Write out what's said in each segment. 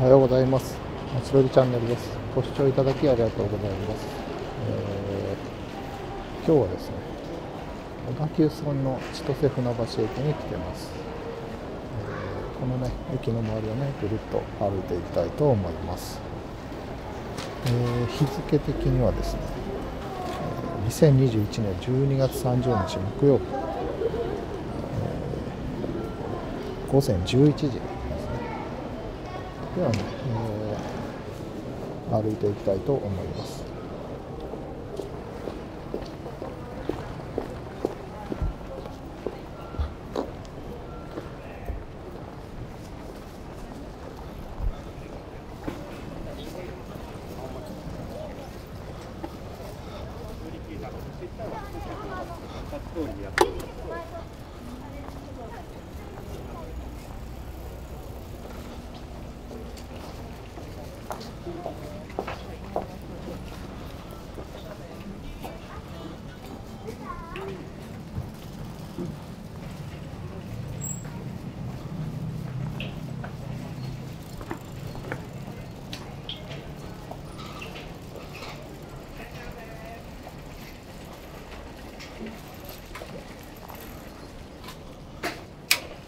おはようございます。まちどりチャンネルです。ご視聴いただきありがとうございます。えー今日はですね、小田急線の千歳船橋駅に来てます。えーこのね、駅の周りをね、ぐるっと歩いていきたいと思います。えー日付的にはですね、2021年12月30日木曜日、えー午前11時で。はね、えー歩いていきたいと思います。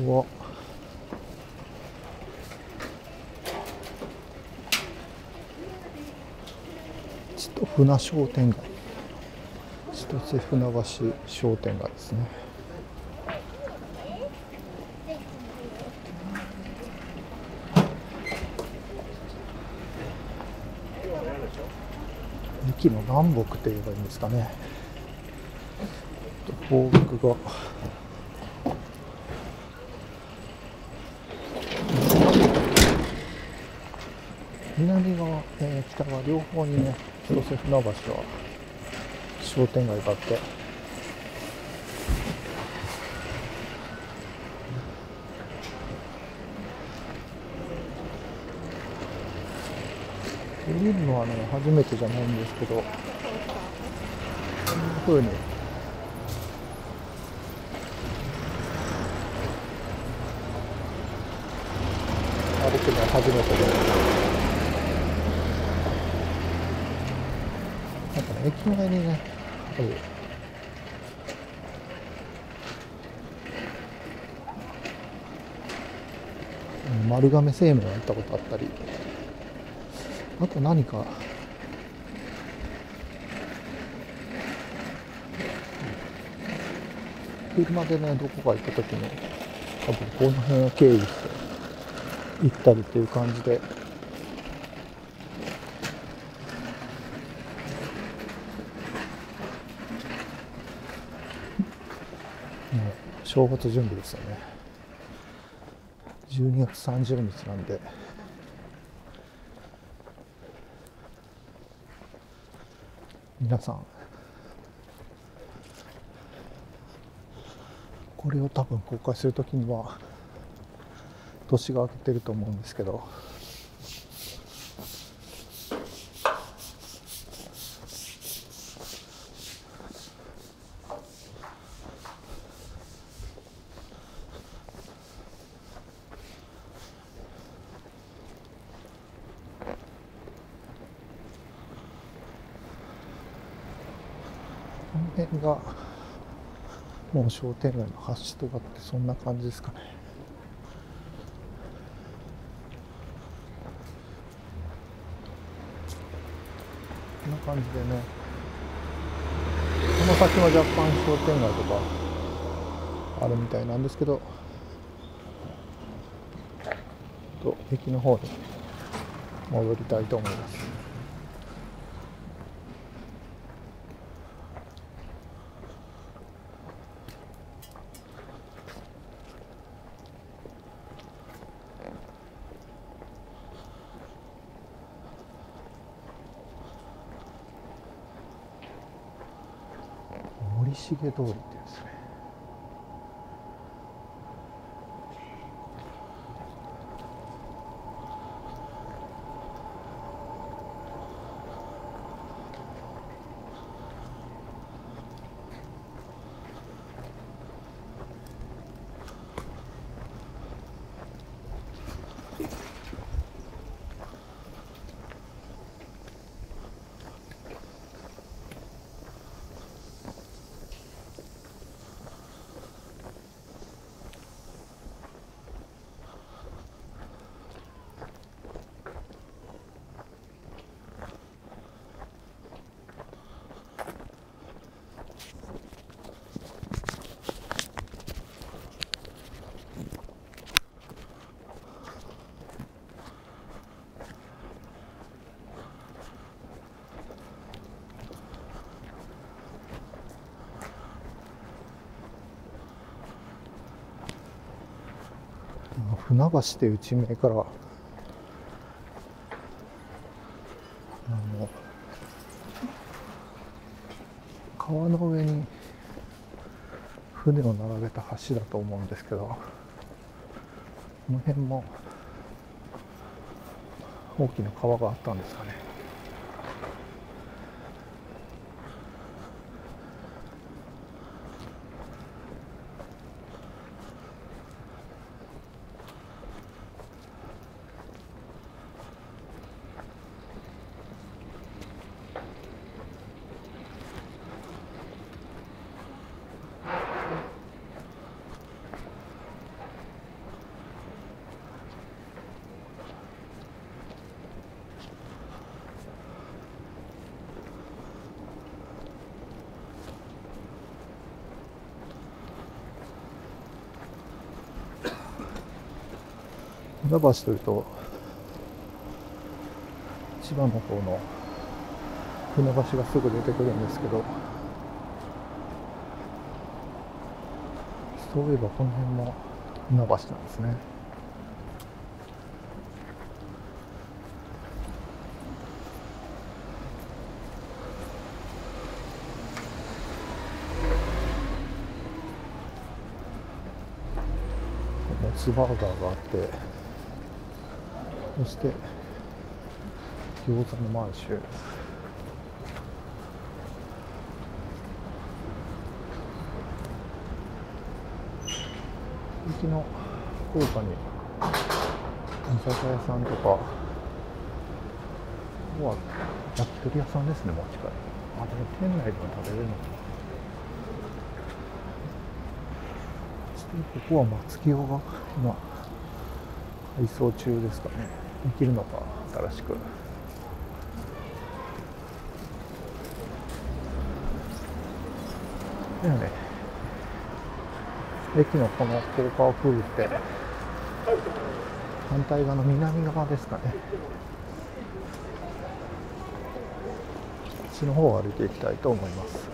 うわ。千と船商店街。千歳船橋商店街ですね。駅の南北って言えばいいんですかね。ちょっと方角が。南側、えー北側両方にね千歳船橋は商店街があって。見るのはね初めてじゃないんですけどこんな風に歩くのは初めてでなんかね駅前にねあるう丸亀製麺は行ったことあったりあと何か車でねどこか行った時に多分この辺を経由して行ったりっていう感じで。もう正月準備ですよね。12月30日なんで。皆さん。これを多分公開するときには年が明けてると思うんですけど。この辺がもう商店街の端とかってそんな感じですかね。んな感じでね。この先は若干商店街とかあるみたいなんですけど。と駅の方に戻りたいと思います森重通りっていうんですね。船橋っていう地名から。あの川の上に船を並べた橋だと思うんですけどこの辺も大きな川があったんですかね。船橋というと千葉の方の船橋がすぐ出てくるんですけどそういえばこの辺も船橋なんですね。モスバーガーがあってそして餃子の満州。駅の福岡に居酒屋さんとかここは焼き鳥屋さんですねもう近い。あでも店内でも食べれるのか。なそしてここは松清が今改装中ですかね。きるのか新しく。だよね駅のこの高架をくぐって反対側の南側ですかね。こっちの方を歩いていきたいと思います。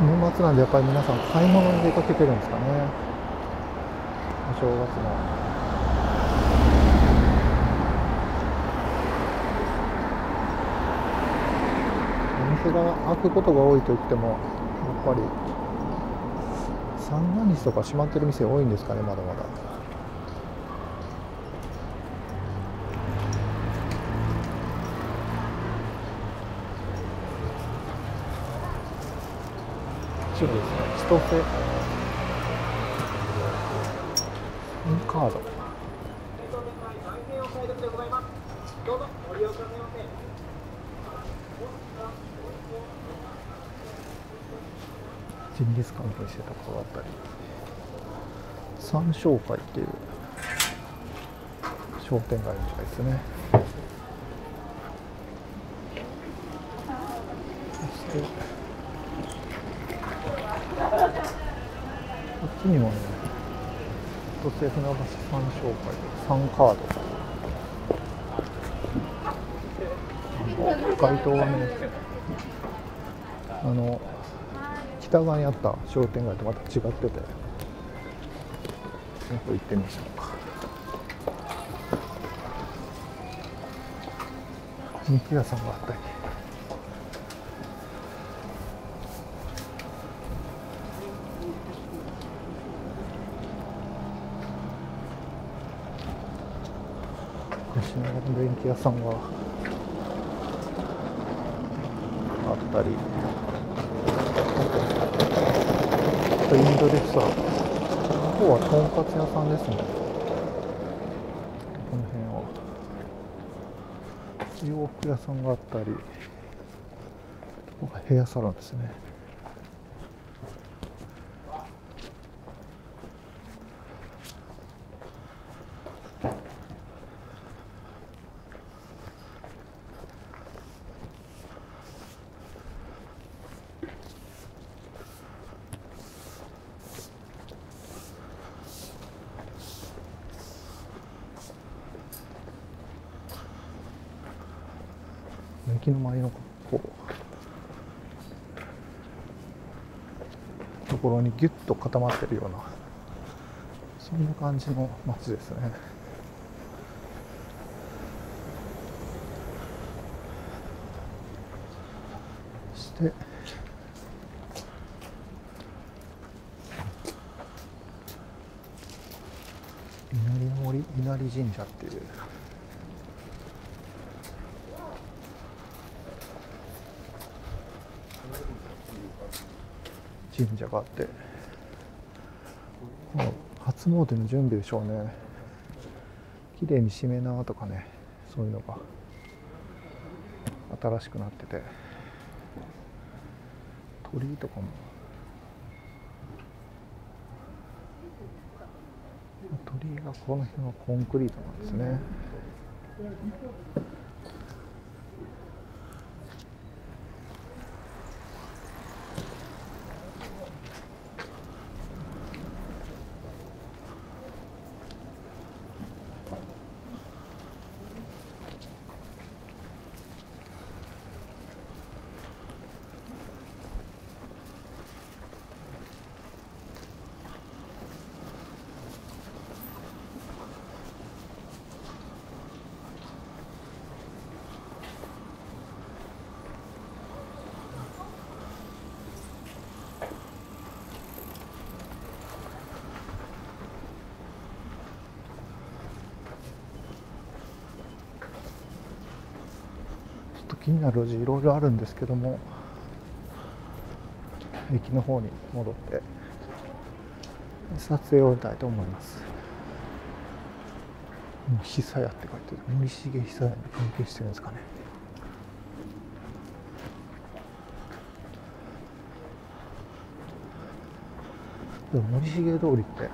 年末なんでやっぱり皆さん買い物に出かけてるんですかね。お正月のお店が開くことが多いといってもやっぱり三が日とか閉まってる店多いんですかねまだまだ。白ですね千歳カードジンギスカンの店とかがあったり三商会ってい。う商店街みたい。ですねそしてこっちにもね、都政船橋三商会、三カード。街灯がね、あの、北側にあった商店街とまた違ってて、ここ行ってみましょうか。肉屋さんがあったり。しながら電気屋さんがあったり。インドでさここはとんかつ屋さんですね。この辺は。洋服屋さんがあったり。ここがヘアサロンですね。駅の前のこうところにギュッと固まってるようなそんな感じの街ですね。そして稲荷森稲荷神社っていう神社があって初詣の準備でしょうね。綺麗にしめ縄とかねそういうのが新しくなってて。鳥居とかも。鳥居がこの辺はコンクリートなんですね。と気になる路地いろいろあるんですけども駅の方に戻って撮影を終えたいと思います。久屋って書いてる。森重久屋に関係してるんですかね。でも森重通りってち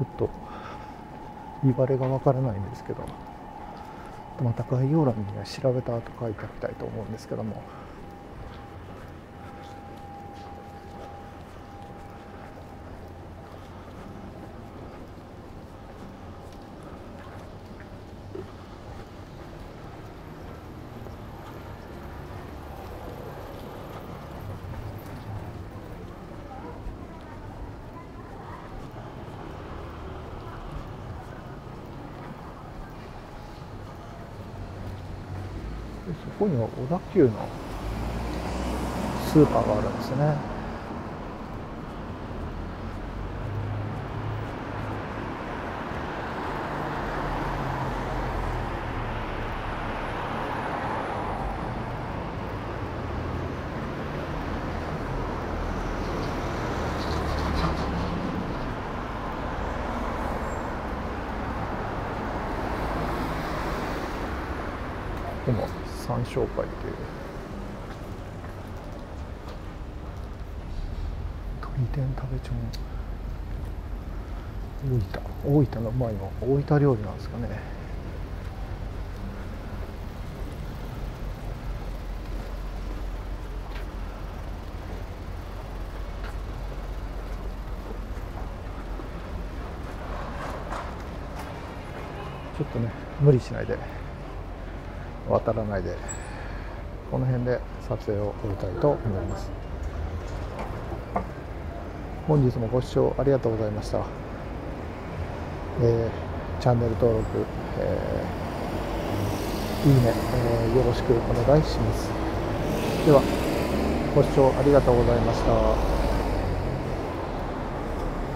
ょっと言いれがわからないんですけどまた概要欄には調べた後書いておきたいと思うんですけどもそこには小田急のスーパーがあるんですね。でも山椒会っていう。鳥天食べちょん大分。大分のうまいの大分料理なんですかね。ちょっとね無理しないで。渡らないでこの辺で撮影を終えたいと思います。本日もご視聴ありがとうございました、えー、チャンネル登録、えー、いいね、えー、よろしくお願いします。ではご視聴ありがとうございました。